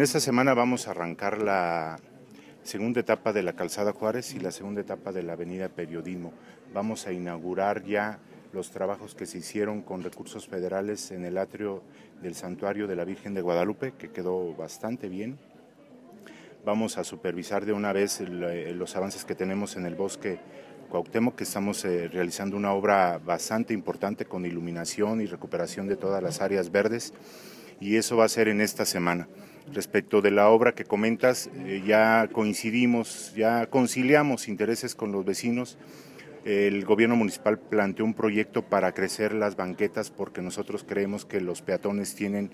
esta semana vamos a arrancar la segunda etapa de la Calzada Juárez y la segunda etapa de la Avenida Periodismo. Vamos a inaugurar ya los trabajos que se hicieron con recursos federales en el atrio del Santuario de la Virgen de Guadalupe, que quedó bastante bien. Vamos a supervisar de una vez eh, los avances que tenemos en el bosque Cuauhtémoc, que estamos eh, realizando una obra bastante importante con iluminación y recuperación de todas las áreas verdes, y eso va a ser en esta semana. Respecto de la obra que comentas, eh, ya coincidimos, ya conciliamos intereses con los vecinos. El gobierno municipal planteó un proyecto para crecer las banquetas porque nosotros creemos que los peatones tienen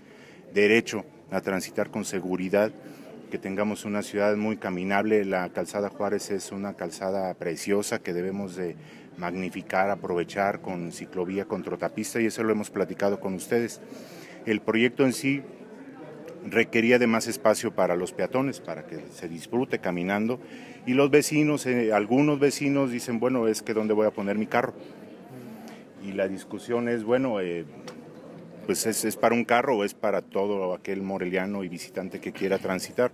derecho a transitar con seguridad, que tengamos una ciudad muy caminable. La calzada Juárez es una calzada preciosa que debemos de magnificar, aprovechar con ciclovía, con trotapista y eso lo hemos platicado con ustedes. El proyecto en sí requería de más espacio para los peatones, para que se disfrute caminando. Y los vecinos, eh, algunos vecinos dicen, bueno, es que ¿dónde voy a poner mi carro? Y la discusión es, bueno, eh, pues es, para un carro o es para todo aquel moreliano y visitante que quiera transitar.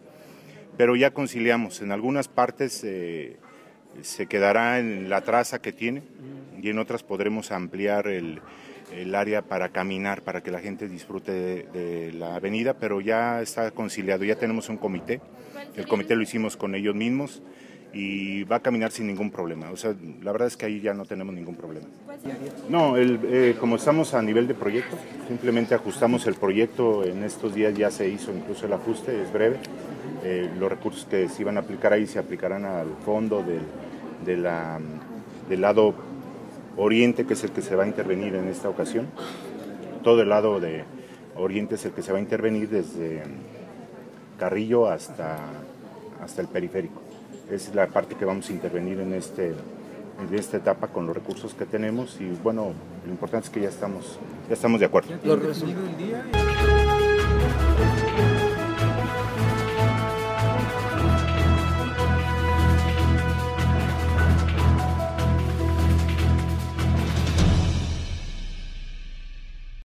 Pero ya conciliamos, en algunas partes eh, se quedará en la traza que tiene y en otras podremos ampliar el, el área para caminar, para que la gente disfrute de, la avenida, pero ya está conciliado, ya tenemos un comité, el comité lo hicimos con ellos mismos y va a caminar sin ningún problema. O sea, la verdad es que ahí ya no tenemos ningún problema. No, el, eh, como estamos a nivel de proyecto, simplemente ajustamos el proyecto, en estos días ya se hizo incluso el ajuste, es breve. Eh, los recursos que se iban a aplicar ahí se aplicarán al fondo del, de la, del lado Oriente, que es el que se va a intervenir en esta ocasión. Todo el lado de Oriente es el que se va a intervenir desde Carrillo hasta, hasta el periférico. Es la parte que vamos a intervenir en, este, en esta etapa con los recursos que tenemos y bueno, lo importante es que ya estamos, ya estamos de acuerdo.